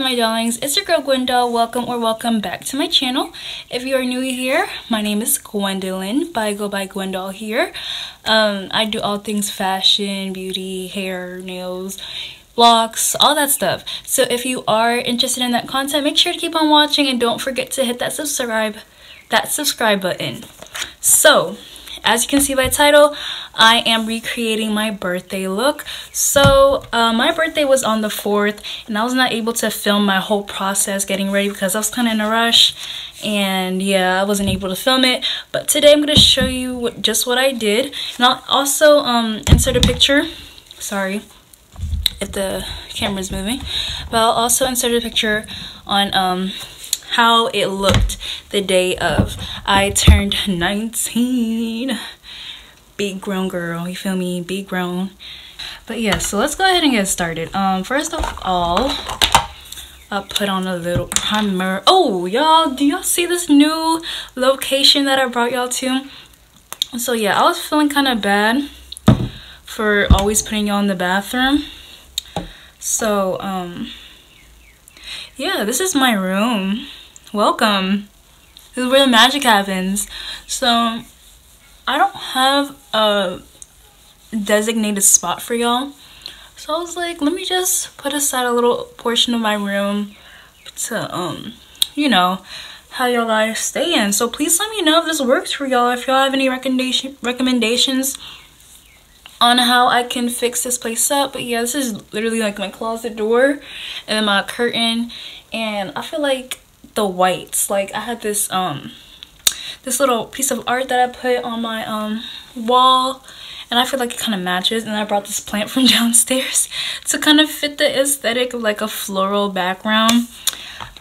my darlings? It's your girl GwenDoll welcome or welcome back to my channel. If you are new here my name is Gwendolyn but I go by GwenDoll here. Um, I do all things fashion beauty hair nails vlogs all that stuff. So if you are interested in that content make sure to keep on watching and don't forget to hit that subscribe that subscribe button. So as you can see by title i am recreating my birthday look. So uh, my birthday was on the 4th and i was not able to film my whole process getting ready because i was kind of in a rush and yeah i wasn't able to film it. But today i'm going to show you what, just what i did. And i'll also um, insert a picture. Sorry if the camera is moving. But i'll also insert a picture on um, how it looked the day of I turned 19. Big grown girl, you feel me? Big grown. But yeah, so let's go ahead and get started. Um, first of all, I put on a little primer. Oh, y'all, do y'all see this new location that I brought y'all to? So yeah, I was feeling kind of bad for always putting y'all in the bathroom. So, um, yeah, this is my room welcome. This is where the magic happens. So, I don't have a designated spot for y'all. So I was like, let me just put aside a little portion of my room to, um, you know, how y'all guys stay in. So please let me know if this works for y'all. If y'all have any recommendation recommendations on how I can fix this place up. But yeah, this is literally like my closet door and then my curtain. And I feel like the whites. Like i had this um this little piece of art that i put on my um wall and i feel like it kind of matches and i brought this plant from downstairs to kind of fit the aesthetic of like a floral background.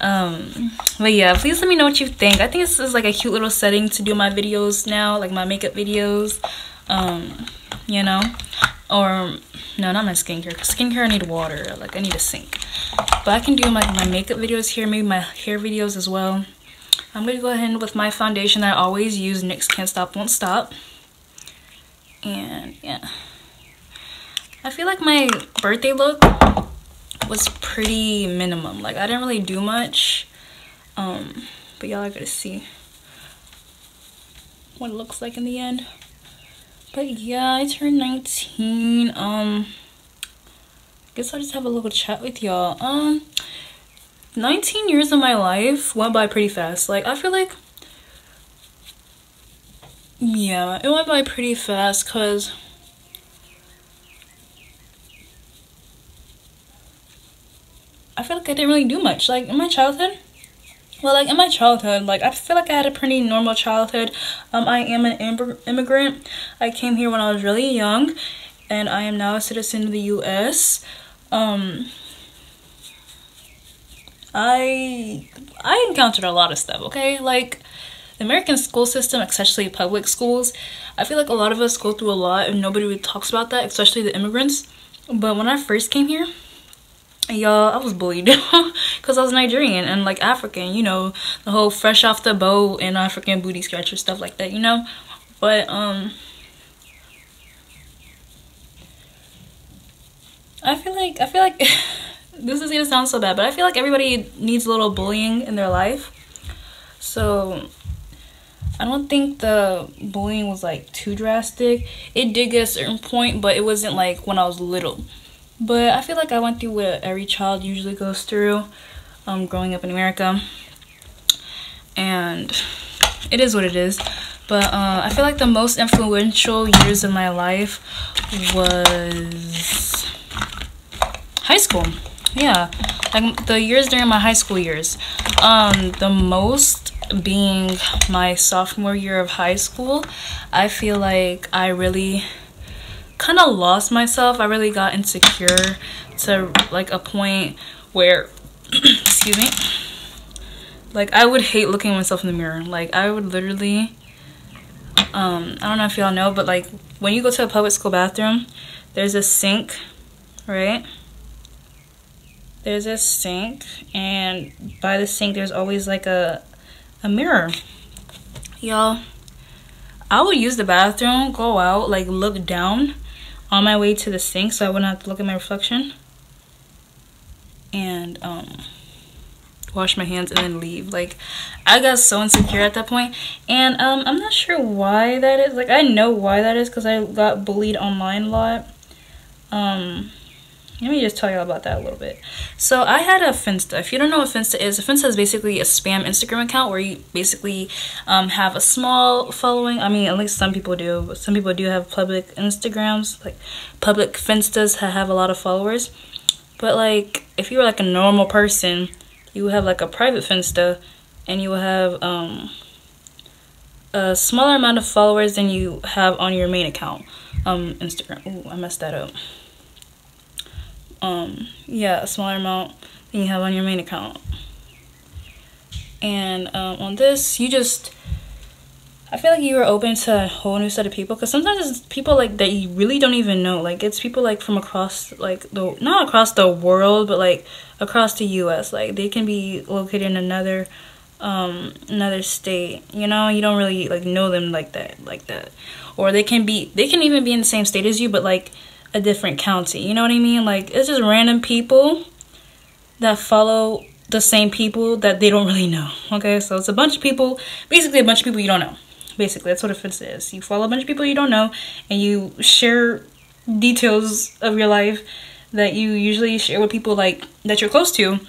Um but yeah please let me know what you think. I think this is like a cute little setting to do my videos now like my makeup videos. Um you know or no not my skincare skincare i need water. Like i need a sink. But i can do my, my makeup videos here maybe my hair videos as well. I'm gonna go ahead with my foundation that i always use nyx can't stop won't stop. And yeah. I feel like my birthday look was pretty minimum. Like i didn't really do much. Um but y'all are gonna see what it looks like in the end but yeah, I turned 19. Um, I guess I'll just have a little chat with y'all. Um, 19 years of my life went by pretty fast. Like, I feel like, yeah, it went by pretty fast because I feel like I didn't really do much. Like, in my childhood, well like in my childhood like i feel like i had a pretty normal childhood. Um i am an immigrant. I came here when i was really young and i am now a citizen of the u.s um i i encountered a lot of stuff okay? Like the american school system especially public schools i feel like a lot of us go through a lot and nobody really talks about that especially the immigrants. But when i first came here y'all i was bullied because i was nigerian and like african you know the whole fresh off the boat and african booty scratcher stuff like that you know but um i feel like i feel like this is gonna sound so bad but i feel like everybody needs a little bullying in their life so I don't think the bullying was like too drastic. It did get a certain point, but it wasn't like when I was little. But I feel like I went through what every child usually goes through um, growing up in America. And it is what it is. But uh, I feel like the most influential years of my life was high school. Yeah, like the years during my high school years. Um, the most being my sophomore year of high school. I feel like I really kind of lost myself. I really got insecure to like a point where, excuse me, like I would hate looking at myself in the mirror. Like I would literally, um, I don't know if y'all know, but like when you go to a public school bathroom, there's a sink, right? There's a sink and by the sink there's always like a, a mirror. Y'all, I would use the bathroom, go out, like look down on my way to the sink so I wouldn't have to look at my reflection. And um wash my hands and then leave like i got so insecure at that point and um i'm not sure why that is like i know why that is because i got bullied online a lot um let me just tell you about that a little bit. So I had a Finsta. If you don't know what Finsta is, a Finsta is basically a spam Instagram account where you basically um, have a small following. I mean, at least some people do. Some people do have public Instagrams, like public Finstas have a lot of followers. But like, if you're like a normal person, you would have like a private Finsta, and you will have um, a smaller amount of followers than you have on your main account, um, Instagram. Ooh, I messed that up um yeah a smaller amount than you have on your main account and um, on this you just I feel like you are open to a whole new set of people because sometimes it's people like that you really don't even know. Like it's people like from across like the not across the world, but like across the U.S. Like they can be located in another um another state. You know, you don't really like know them like that, like that, or they can be they can even be in the same state as you, but like a different county. You know what I mean? Like it's just random people that follow the same people that they don't really know. Okay, so it's a bunch of people, basically a bunch of people you don't know. Basically, that's what a fence is. You follow a bunch of people you don't know, and you share details of your life that you usually share with people like that you're close to.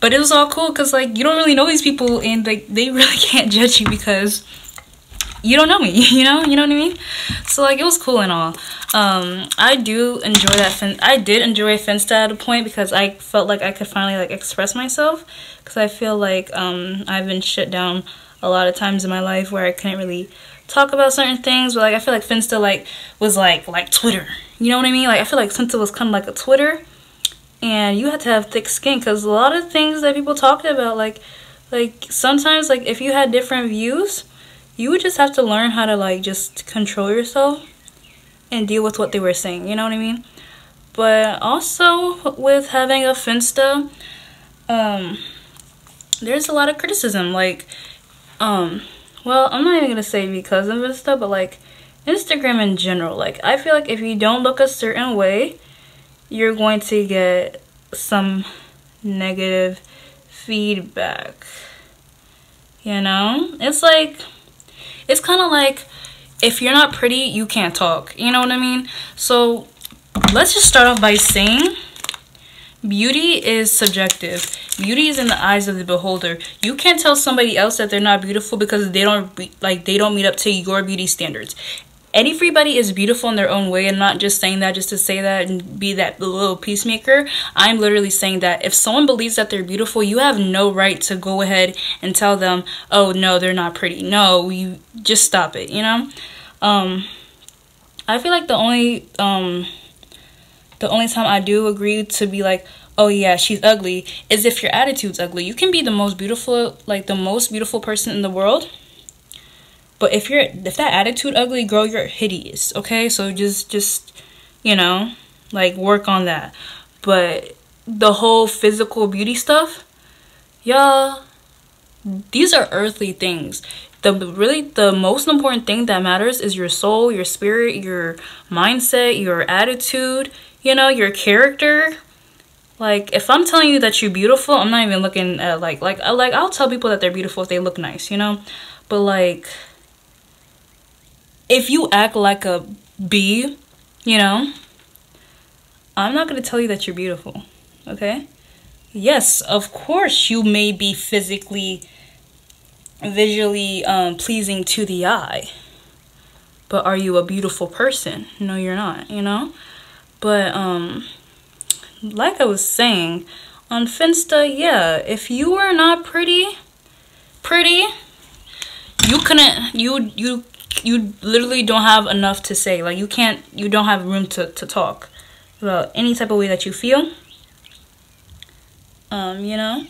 But it was all cool because like you don't really know these people, and like they really can't judge you because you don't know me you know you know what i mean? So like it was cool and all. Um i do enjoy that fin i did enjoy finsta at a point because i felt like i could finally like express myself. Because i feel like um i've been shut down a lot of times in my life where i couldn't really talk about certain things but like i feel like finsta like was like like twitter. You know what i mean? Like i feel like finsta was kind of like a twitter. And you had to have thick skin because a lot of things that people talked about like like sometimes like if you had different views you would just have to learn how to like just control yourself and deal with what they were saying you know what i mean? But also with having a finsta um there's a lot of criticism like um well i'm not even gonna say because of insta but like instagram in general. Like i feel like if you don't look a certain way you're going to get some negative feedback you know? It's like it's kind of like if you're not pretty, you can't talk. You know what I mean? So let's just start off by saying beauty is subjective. Beauty is in the eyes of the beholder. You can't tell somebody else that they're not beautiful because they don't like they don't meet up to your beauty standards everybody is beautiful in their own way and not just saying that just to say that and be that little peacemaker. I'm literally saying that if someone believes that they're beautiful you have no right to go ahead and tell them oh no they're not pretty. No you just stop it you know? Um i feel like the only um the only time i do agree to be like oh yeah she's ugly is if your attitude's ugly. You can be the most beautiful like the most beautiful person in the world but if you're if that attitude ugly, girl, you're hideous. Okay, so just just you know like work on that. But the whole physical beauty stuff, y'all, these are earthly things. The really the most important thing that matters is your soul, your spirit, your mindset, your attitude, you know, your character. Like if I'm telling you that you're beautiful, I'm not even looking at like like like I'll tell people that they're beautiful if they look nice, you know? But like if you act like a bee, you know, I'm not going to tell you that you're beautiful, okay? Yes, of course you may be physically, visually um, pleasing to the eye, but are you a beautiful person? No, you're not, you know? But, um, like I was saying, on Finsta, yeah, if you were not pretty, pretty, you couldn't, you, you you literally don't have enough to say. Like you can't, you don't have room to, to talk about any type of way that you feel. Um, you know?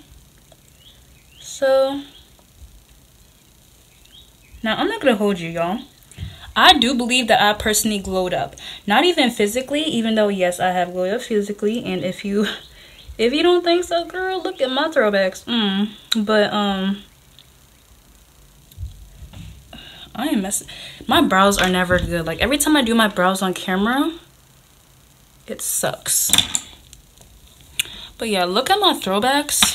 So, now I'm not gonna hold you, y'all. I do believe that I personally glowed up. Not even physically, even though yes, I have glowed up physically. And if you, if you don't think so, girl, look at my throwbacks. Mm. But um, I am messing. My brows are never good. Like every time I do my brows on camera, it sucks. But yeah, look at my throwbacks.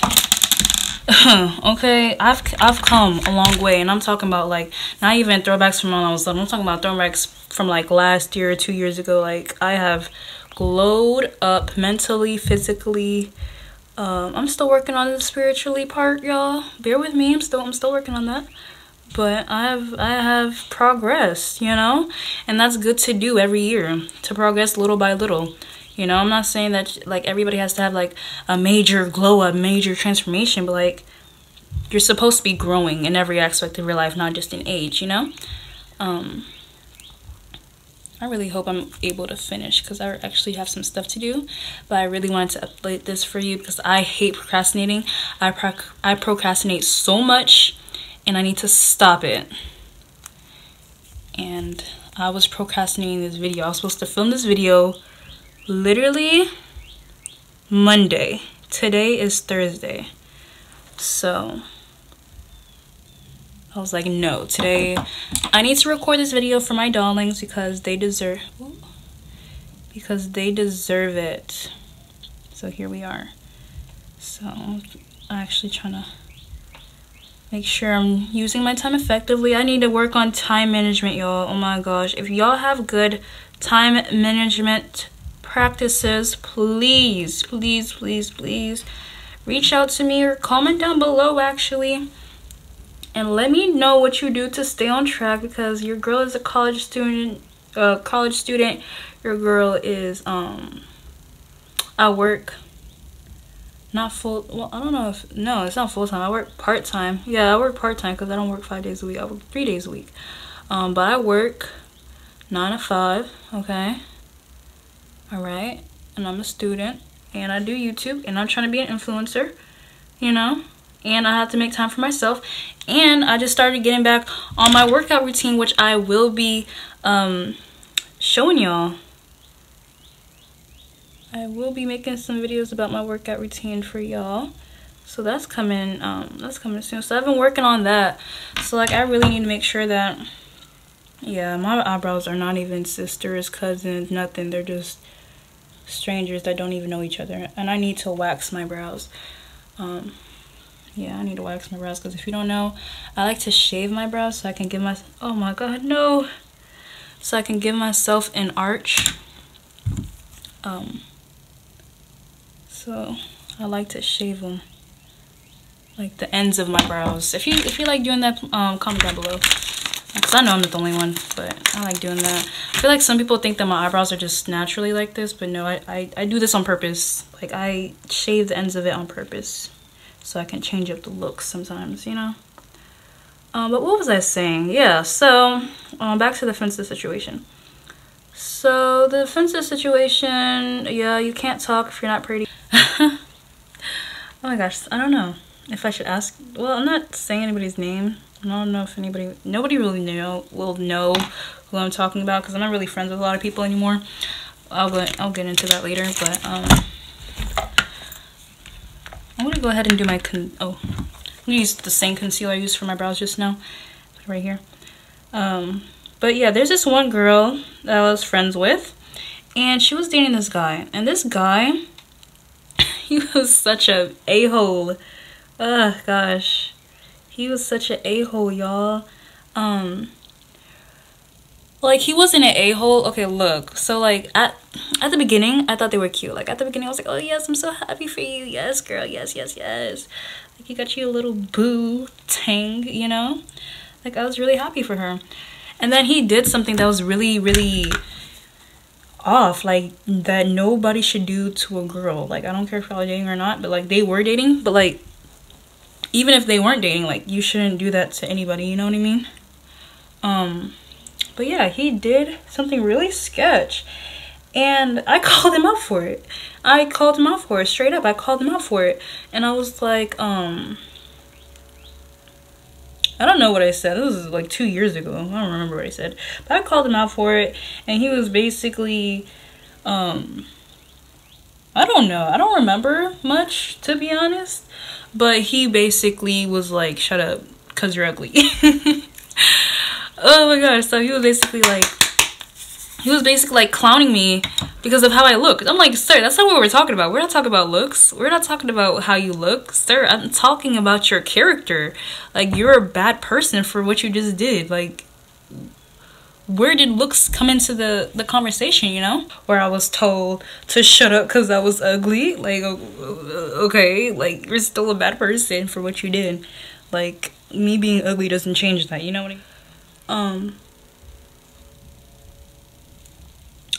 okay, I've I've come a long way, and I'm talking about like not even throwbacks from when I was little. I'm talking about throwbacks from like last year or two years ago. Like I have glowed up mentally, physically. Um, I'm still working on the spiritually part, y'all. Bear with me. I'm still I'm still working on that. But I have I have progressed, you know, and that's good to do every year to progress little by little. You know, I'm not saying that like everybody has to have like a major glow up, major transformation, but like you're supposed to be growing in every aspect of your life, not just in age, you know? Um I really hope I'm able to finish because I actually have some stuff to do. But I really wanted to update this for you because I hate procrastinating. I proc I procrastinate so much and I need to stop it. And I was procrastinating this video. I was supposed to film this video literally Monday. Today is Thursday. So I was like, no, today I need to record this video for my darlings because they deserve because they deserve it. So here we are. So I'm actually trying to make sure I'm using my time effectively. I need to work on time management, y'all. Oh my gosh. If y'all have good time management practices, please, please, please, please reach out to me or comment down below actually and let me know what you do to stay on track because your girl is a college student a uh, college student your girl is um at work not full well i don't know if no it's not full-time. I work part-time. Yeah i work part-time because i don't work five days a week. I work three days a week. Um but i work nine to five okay? All right. And i'm a student. And i do youtube. And i'm trying to be an influencer you know? And i have to make time for myself. And i just started getting back on my workout routine which i will be um showing y'all i will be making some videos about my workout routine for y'all. So that's coming um that's coming soon. So i've been working on that. So like i really need to make sure that yeah my eyebrows are not even sisters cousins nothing. They're just strangers that don't even know each other. And I need to wax my brows. Um, yeah I need to wax my brows because if you don't know I like to shave my brows so I can give my oh my god no. So I can give myself an arch. Um so I like to shave them like the ends of my brows if you if you like doing that um comment down below because I know I'm not the only one, but I like doing that. I feel like some people think that my eyebrows are just naturally like this, but no, I, I, I do this on purpose. Like, I shave the ends of it on purpose so I can change up the looks sometimes, you know? Um, but what was I saying? Yeah, so um, back to the Finsta situation. So the Finsta situation, yeah, you can't talk if you're not pretty. oh my gosh, I don't know if I should ask. Well, I'm not saying anybody's name I don't know if anybody, nobody really know will know who I'm talking about because I'm not really friends with a lot of people anymore. I'll go, I'll get into that later, but um, I'm gonna go ahead and do my con. Oh, I'm gonna use the same concealer I used for my brows just now, right here. Um, but yeah, there's this one girl that I was friends with, and she was dating this guy, and this guy, he was such a a hole. Ugh, gosh. He was such an a-hole y'all. Um like he wasn't an a-hole. Okay look. So like at at the beginning i thought they were cute. Like at the beginning i was like oh yes i'm so happy for you. Yes girl. Yes yes yes. Like you got you a little boo tang you know? Like i was really happy for her. And then he did something that was really really off like that nobody should do to a girl. Like i don't care if y'all dating or not but like they were dating but like even if they weren't dating like you shouldn't do that to anybody you know what i mean? Um but yeah he did something really sketch and i called him out for it. I called him out for it straight up i called him out for it and i was like um I don't know what I said. This was like two years ago. I don't remember what I said. But I called him out for it. And he was basically, um, I don't know. I don't remember much, to be honest. But he basically was like, shut up, because you're ugly. oh my gosh. So he was basically like, he was basically like clowning me because of how I look. I'm like, sir, that's not what we're talking about. We're not talking about looks. We're not talking about how you look, sir. I'm talking about your character. Like you're a bad person for what you just did. Like where did looks come into the the conversation you know where i was told to shut up because i was ugly like okay like you're still a bad person for what you did like me being ugly doesn't change that you know what i mean um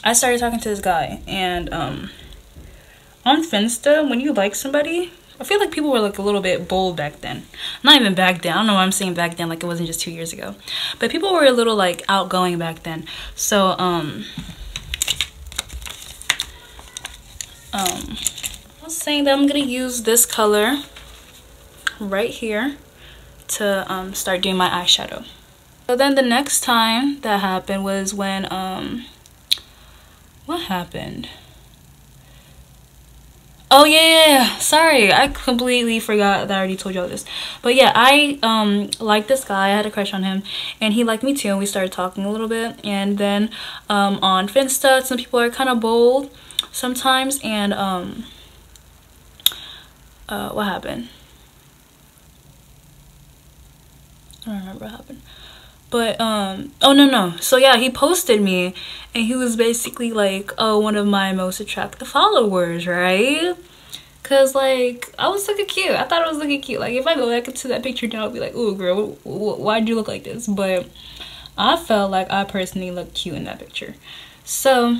i started talking to this guy and um on finsta when you like somebody I feel like people were like a little bit bold back then. Not even back then. I don't know why I'm saying back then like it wasn't just two years ago. But people were a little like outgoing back then. So um um I was saying that I'm gonna use this color right here to um start doing my eyeshadow. So then the next time that happened was when um what happened? Oh yeah, yeah, yeah, sorry, I completely forgot that I already told y'all this. But yeah, I um liked this guy. I had a crush on him, and he liked me too. And we started talking a little bit. And then um on Finsta, some people are kind of bold sometimes. And um, uh, what happened? I don't remember what happened. But um oh no no. So yeah, he posted me and he was basically like, "Oh, one of my most attractive followers, right?" Cause like I was looking cute. I thought I was looking cute. Like if I go back into that picture now, I'll be like, "Ooh, girl, why'd you look like this?" But I felt like I personally looked cute in that picture. So,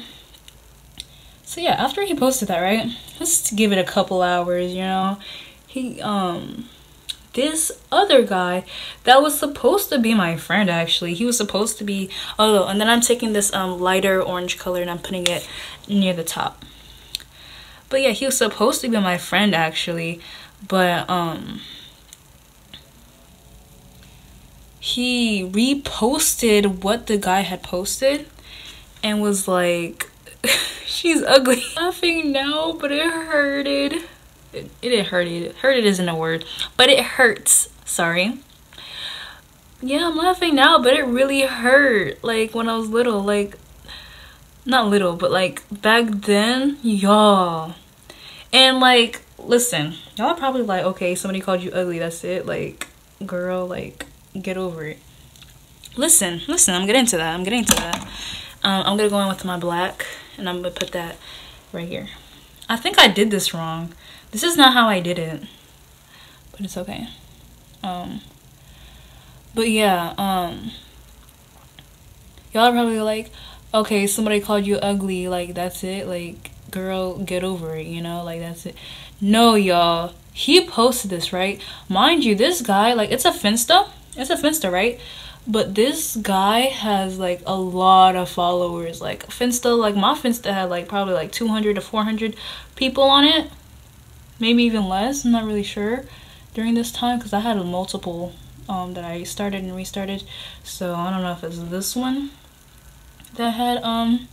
so yeah. After he posted that, right? Let's give it a couple hours. You know, he um this other guy that was supposed to be my friend actually. He was supposed to be oh and then i'm taking this um lighter orange color and i'm putting it near the top. But yeah he was supposed to be my friend actually. But um he reposted what the guy had posted and was like she's ugly. Laughing now but it hurted it, it didn't hurt it hurt it isn't a word but it hurts. Sorry. Yeah i'm laughing now but it really hurt like when i was little like not little but like back then y'all. And like listen y'all probably like okay somebody called you ugly that's it like girl like get over it. Listen listen i'm getting into that i'm getting into that. Um, i'm gonna go in with my black and i'm gonna put that right here. I think i did this wrong this is not how I did it, but it's okay. Um, but yeah, um, y'all are probably like, okay, somebody called you ugly, like that's it, like girl, get over it, you know, like that's it. No, y'all, he posted this right. Mind you, this guy, like, it's a Finsta, it's a Finsta, right? But this guy has like a lot of followers. Like Finsta, like my Finsta had like probably like 200 to 400 people on it maybe even less. I'm not really sure during this time because I had multiple um, that I started and restarted. So I don't know if it's this one that had um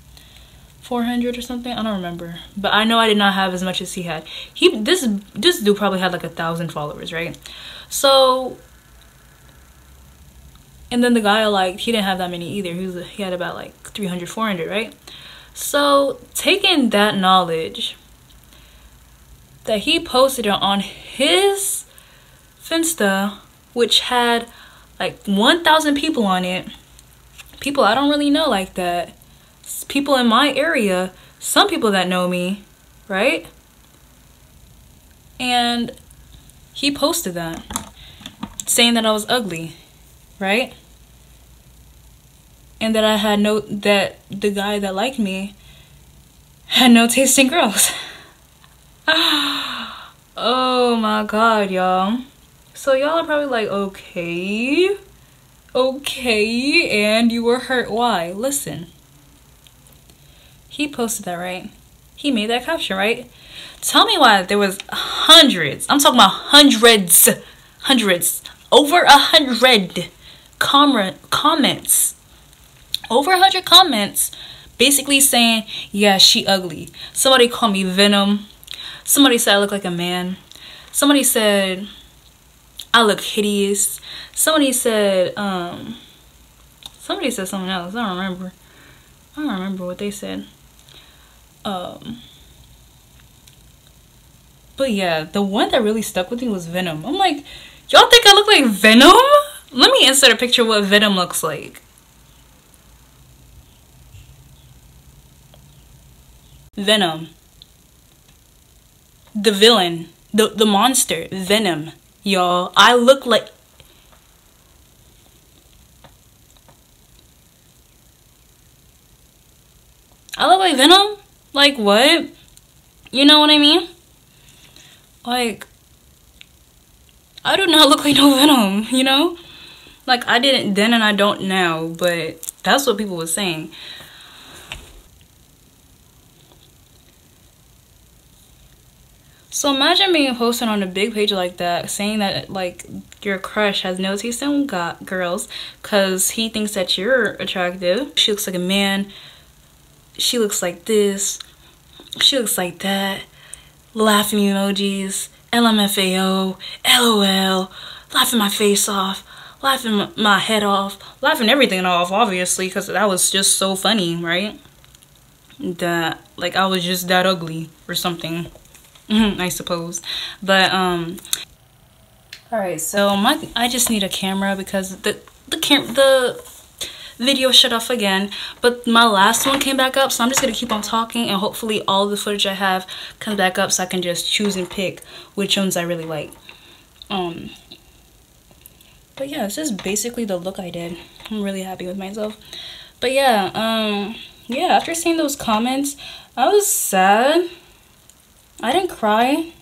400 or something. I don't remember, but I know I did not have as much as he had. He this this dude probably had like a thousand followers, right? So. And then the guy I like he didn't have that many either. He was he had about like 300 400, right? So taking that knowledge that he posted it on his Finsta, which had like 1,000 people on it. People I don't really know like that. People in my area, some people that know me, right? And he posted that saying that I was ugly, right? And that I had no, that the guy that liked me had no taste in girls. oh my god, y'all. So y'all are probably like, okay, okay, and you were hurt. Why? Listen. He posted that, right? He made that caption, right? Tell me why there was hundreds. I'm talking about hundreds, hundreds, over a hundred comment comments, over a hundred comments, basically saying, "Yeah, she ugly." Somebody called me Venom. Somebody said I look like a man. Somebody said I look hideous. Somebody said, um, somebody said something else. I don't remember. I don't remember what they said. Um, but yeah, the one that really stuck with me was Venom. I'm like, y'all think I look like Venom? Let me insert a picture of what Venom looks like. Venom. The villain. The, the monster. Venom. Y'all. I look like... I look like Venom? Like what? You know what I mean? Like... I do not look like no Venom, you know? Like, I didn't then and I don't now, but that's what people were saying. So imagine being posted on a big page like that, saying that like your crush has no taste in got girls because he thinks that you're attractive. She looks like a man. She looks like this. She looks like that. Laughing emojis. LMFAO. LOL. Laughing my face off. Laughing my head off. Laughing everything off, obviously, because that was just so funny, right? That, like, I was just that ugly or something. I suppose. But um all right, so my I just need a camera because the the cam the video shut off again, but my last one came back up, so I'm just to keep on talking and hopefully all the footage I have comes back up so I can just choose and pick which ones I really like. Um but yeah, this is basically the look I did. I'm really happy with myself. But yeah, um yeah, after seeing those comments, I was sad I didn't cry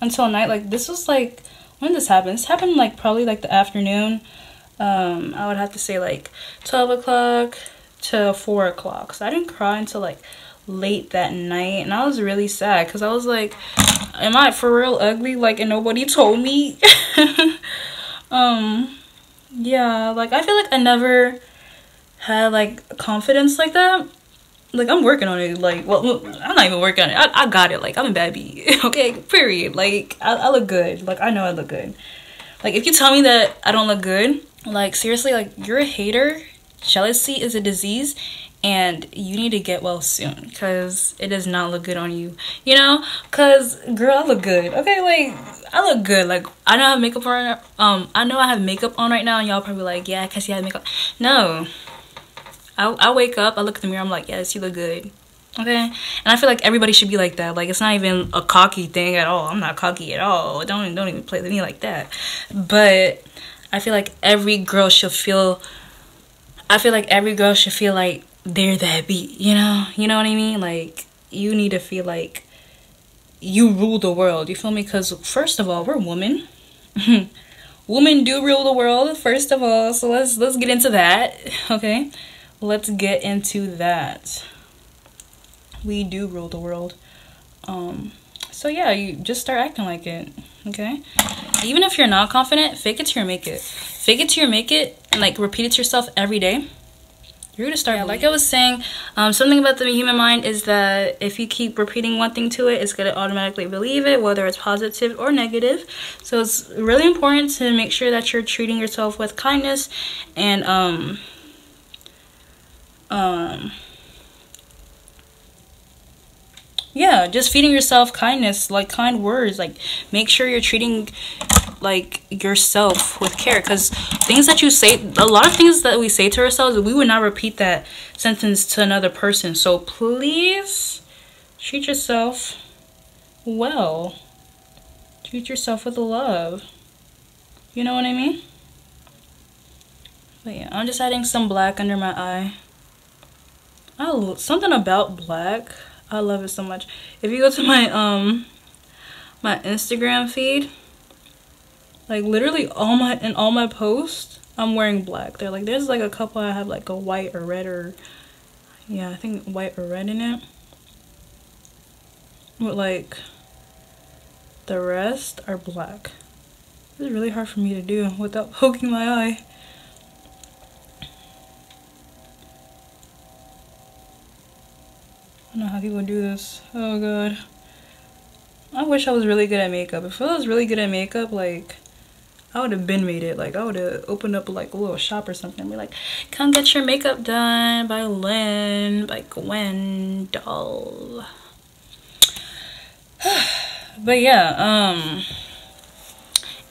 until night. Like this was like when this happened. This happened like probably like the afternoon. Um, I would have to say like 12 o'clock to 4 o'clock. So I didn't cry until like late that night. And I was really sad because I was like, am I for real ugly? Like, and nobody told me. um, yeah, like I feel like I never had like confidence like that like I'm working on it. Like, well, I'm not even working on it. I, I got it. Like, I'm a bad bee. okay, period. Like, I, I look good. Like, I know I look good. Like, if you tell me that I don't look good, like, seriously, like, you're a hater. Jealousy is a disease, and you need to get well soon because it does not look good on you. You know, because girl, I look good. Okay, like I look good. Like I know I have makeup on. Um, I know I have makeup on right now, and y'all probably like, yeah, cause you have makeup. No, I, I wake up, I look at the mirror, I'm like, yes, you look good. Okay? And I feel like everybody should be like that. Like, it's not even a cocky thing at all. I'm not cocky at all. Don't, don't even play with me like that. But I feel like every girl should feel, I feel like every girl should feel like they're that beat, you know? You know what I mean? Like, you need to feel like you rule the world. You feel me? Because, first of all, we're women. women do rule the world, first of all. So let's, let's get into that, okay? Let's get into that. We do rule the world. Um, so yeah, you just start acting like it, okay? Even if you're not confident, fake it till you make it. Fake it till you make it, and like repeat it to yourself every day. You're gonna start. Yeah, like I was saying, um, something about the human mind is that if you keep repeating one thing to it, it's gonna automatically believe it, whether it's positive or negative. So it's really important to make sure that you're treating yourself with kindness and um, um yeah just feeding yourself kindness like kind words like make sure you're treating like yourself with care because things that you say a lot of things that we say to ourselves we would not repeat that sentence to another person. So please treat yourself well. Treat yourself with love. You know what i mean? But yeah i'm just adding some black under my eye I something about black. I love it so much. If you go to my um my Instagram feed, like literally all my in all my posts, I'm wearing black. They're like there's like a couple I have like a white or red or yeah, I think white or red in it. But like the rest are black. Is really hard for me to do without poking my eye. I don't know how people do this. Oh god. I wish I was really good at makeup. If I was really good at makeup, like, I would have been made it. Like, I would have opened up, like, a little shop or something. Be like, come get your makeup done by Lynn, by Gwen Doll. but yeah, um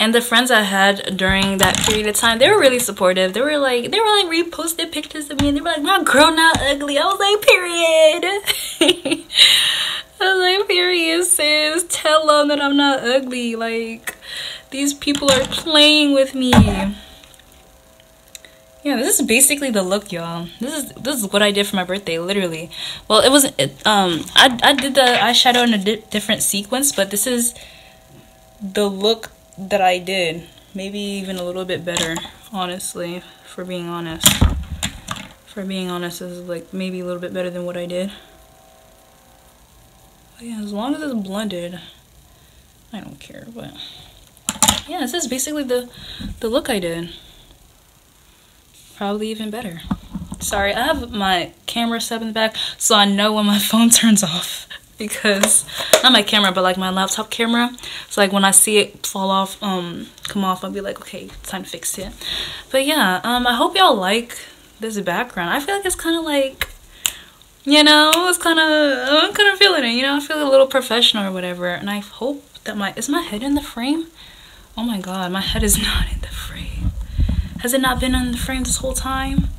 and the friends I had during that period of time, they were really supportive. They were like, they were like reposted pictures of me, and they were like, "My girl not ugly." I was like, "Period." I was like, "Period, sis. Tell them that I'm not ugly." Like, these people are playing with me. Yeah, this is basically the look, y'all. This is this is what I did for my birthday, literally. Well, it was it, um I I did the eyeshadow in a di different sequence, but this is the look that I did. Maybe even a little bit better, honestly, for being honest. For being honest, is like maybe a little bit better than what I did. But yeah, as long as it's blended, I don't care, but yeah, this is basically the the look I did probably even better. Sorry, I have my camera set in the back so I know when my phone turns off because not my camera but like my laptop camera. So like when I see it fall off um come off I'll be like okay time to fix it. But yeah um I hope y'all like this background. I feel like it's kind of like you know it's kind of I'm kind of feeling it you know I feel a little professional or whatever and I hope that my is my head in the frame? Oh my god my head is not in the frame. Has it not been in the frame this whole time?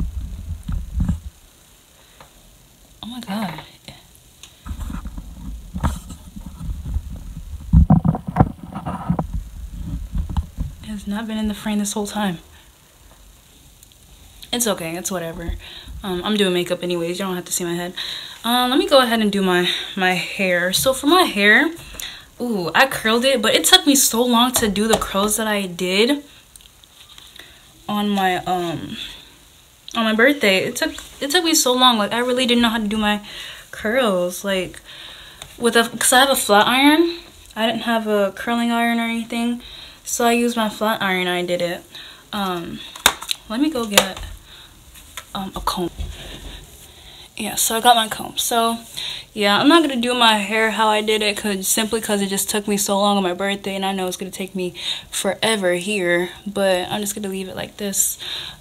Oh my god. Has not been in the frame this whole time. It's okay, it's whatever. Um, I'm doing makeup anyways, you don't have to see my head. Um, let me go ahead and do my, my hair. So for my hair, ooh, I curled it, but it took me so long to do the curls that I did on my um on my birthday it took it took me so long like i really didn't know how to do my curls like with a because i have a flat iron i didn't have a curling iron or anything so i used my flat iron i did it. Um let me go get um a comb. Yeah so i got my comb. So yeah i'm not gonna do my hair how i did it because simply because it just took me so long on my birthday and i know it's gonna take me forever here but i'm just gonna leave it like this.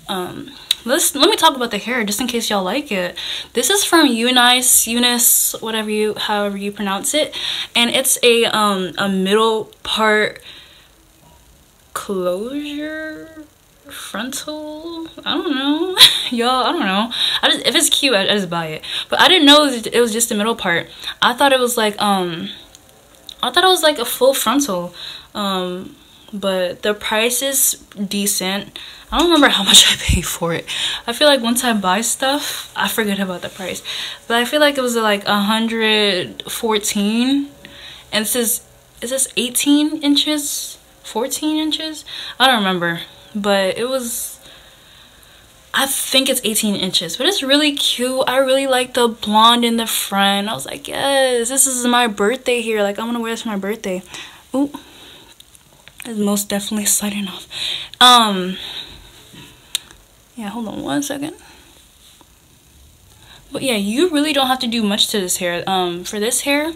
Um let's let me talk about the hair just in case y'all like it. This is from UNice UNice whatever you however you pronounce it and it's a um a middle part closure? Frontal? I don't know. Y'all i don't know. I just if it's cute I, I, just buy it. But i didn't know it was just the middle part. I thought it was like um i thought it was like a full frontal. Um but the price is decent. I don't remember how much i paid for it. I feel like once i buy stuff i forget about the price. But i feel like it was like 114 and this is is this 18 inches 14 inches i don't remember but it was I think it's 18 inches, but it's really cute. I really like the blonde in the front. I was like, yes, this is my birthday here. Like, I'm gonna wear this for my birthday. Ooh, it's most definitely sliding off. Um, yeah, hold on one second. But yeah, you really don't have to do much to this hair. Um, for this hair,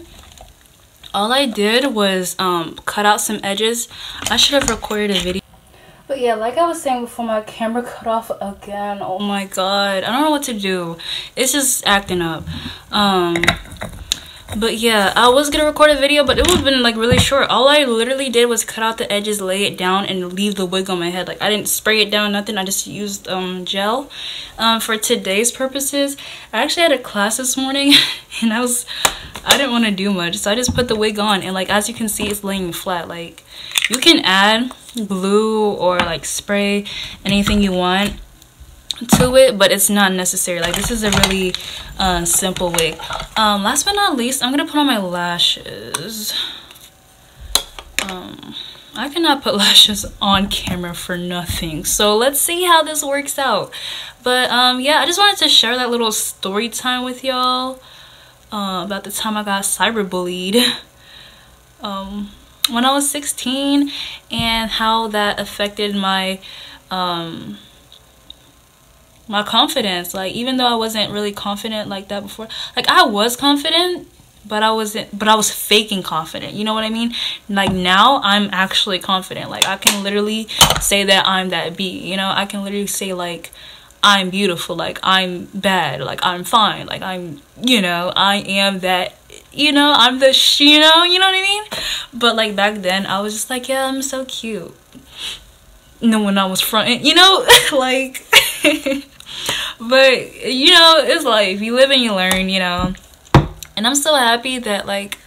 all I did was um cut out some edges. I should have recorded a video. But yeah, like I was saying before, my camera cut off again. Oh my god. I don't know what to do. It's just acting up. Um, but yeah, I was gonna record a video, but it would have been like really short. All I literally did was cut out the edges, lay it down, and leave the wig on my head. Like I didn't spray it down, nothing. I just used um, gel. Um, for today's purposes, I actually had a class this morning, and I was, I didn't want to do much, so I just put the wig on, and like as you can see, it's laying flat. Like you can add glue or like spray anything you want to it but it's not necessary. Like this is a really uh, simple wig. Um, last but not least i'm gonna put on my lashes. Um, i cannot put lashes on camera for nothing. So let's see how this works out. But um, yeah i just wanted to share that little story time with y'all uh, about the time i got cyberbullied. Um, when I was 16 and how that affected my um my confidence. Like even though I wasn't really confident like that before like I was confident but I wasn't but I was faking confident. You know what I mean? Like now I'm actually confident. Like I can literally say that I'm that B you know? I can literally say like I'm beautiful like I'm bad like I'm fine like I'm you know I am that you know i'm the you know? You know what i mean? But like back then i was just like yeah i'm so cute. No when i was fronting you know? Like but you know it's life you live and you learn you know. And i'm so happy that like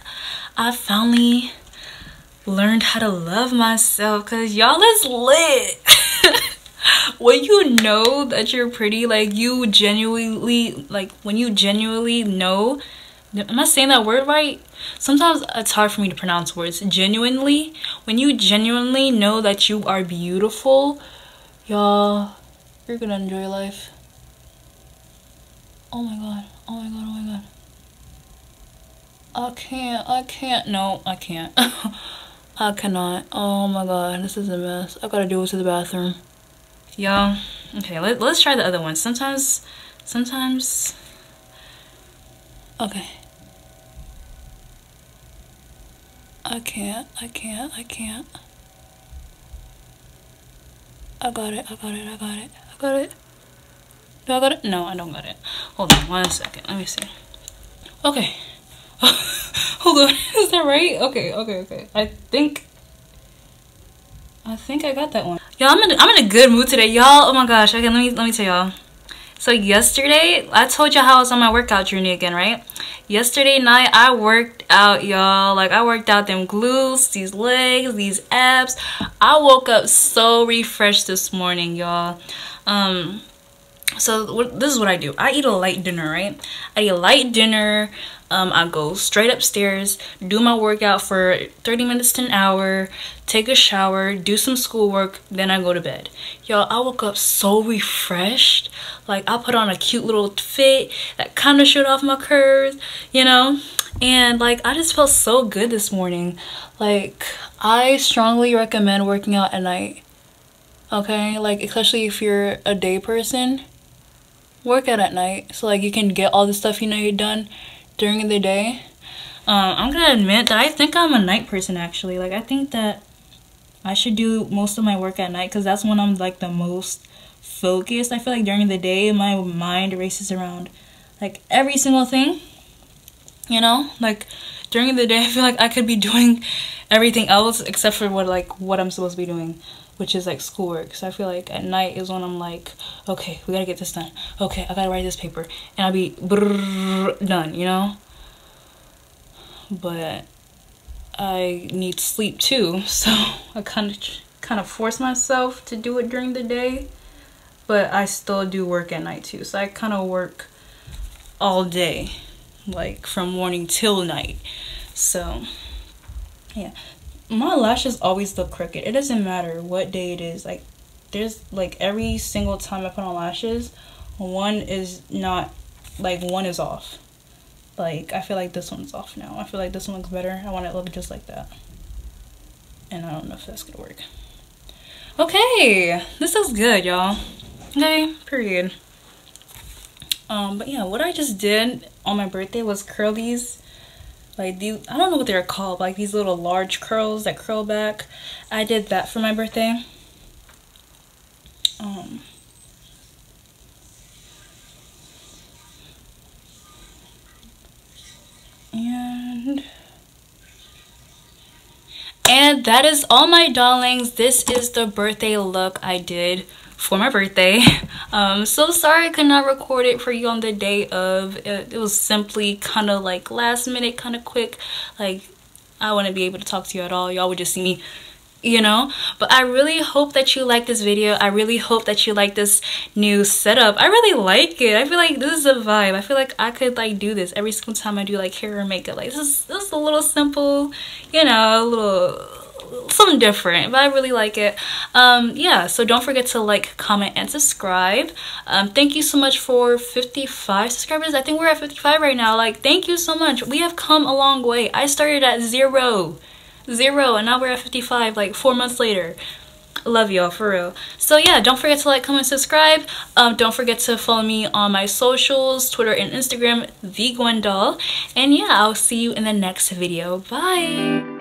i finally learned how to love myself because y'all is lit. When you know that you're pretty like you genuinely like when you genuinely know am i saying that word right? Sometimes it's hard for me to pronounce words. Genuinely when you genuinely know that you are beautiful y'all you're gonna enjoy life. Oh my god oh my god oh my god. I can't i can't no i can't. I cannot. Oh my god this is a mess. I gotta do it to the bathroom. Y'all okay let, let's try the other one. Sometimes sometimes. Okay. I can't I can't I can't. I got it I got it I got it got it do I got it no I don't got it hold on one second let me see okay hold on is that right okay okay okay I think I think I got that one. Y'all, I'm in, I'm in a good mood today. Y'all, oh my gosh. Okay, let me, let me tell y'all. So yesterday, I told y'all how I was on my workout journey again, right? Yesterday night, I worked out, y'all. Like, I worked out them glutes, these legs, these abs. I woke up so refreshed this morning, y'all. Um, so this is what I do. I eat a light dinner, right? I eat a light dinner um, I go straight upstairs, do my workout for 30 minutes to an hour, take a shower, do some schoolwork, then I go to bed. Y'all, I woke up so refreshed. Like, I put on a cute little fit that kind of showed off my curves, you know? And, like, I just felt so good this morning. Like, I strongly recommend working out at night. Okay? Like, especially if you're a day person, work out at night. So, like, you can get all the stuff you know you're done during the day. Um, I'm gonna admit that I think I'm a night person actually. Like I think that I should do most of my work at night because that's when I'm like the most focused. I feel like during the day my mind races around like every single thing. You know, like during the day I feel like I could be doing everything else except for what like what I'm supposed to be doing which is like schoolwork. So I feel like at night is when I'm like, okay, we gotta get this done. Okay, I gotta write this paper, and I'll be done, you know. But I need sleep too, so I kind of kind of force myself to do it during the day, but I still do work at night too. So I kind of work all day, like from morning till night. So yeah my lashes always look crooked. It doesn't matter what day it is. Like there's like every single time I put on lashes, one is not like one is off. Like I feel like this one's off now. I feel like this one looks better. I want it to look just like that. And I don't know if that's gonna work. Okay, this looks good, y'all. Okay, period. Um, but yeah, what I just did on my birthday was curl these like these i don't know what they're called like these little large curls that curl back. I did that for my birthday. Um and and that is all my Dollings. This is the birthday look i did for my birthday. Um so sorry i could not record it for you on the day of. It, it was simply kind of like last minute kind of quick. Like i wouldn't be able to talk to you at all. Y'all would just see me you know? But i really hope that you like this video. I really hope that you like this new setup. I really like it. I feel like this is a vibe. I feel like i could like do this every single time i do like hair or makeup. Like this is this is a little simple you know a little something different but i really like it. Um yeah so don't forget to like comment and subscribe. Um thank you so much for 55 subscribers. I think we're at 55 right now. Like thank you so much. We have come a long way. I started at zero. Zero and now we're at 55 like four months later. Love y'all for real. So yeah don't forget to like comment subscribe. Um don't forget to follow me on my socials twitter and instagram the GwenDoll and yeah i'll see you in the next video. Bye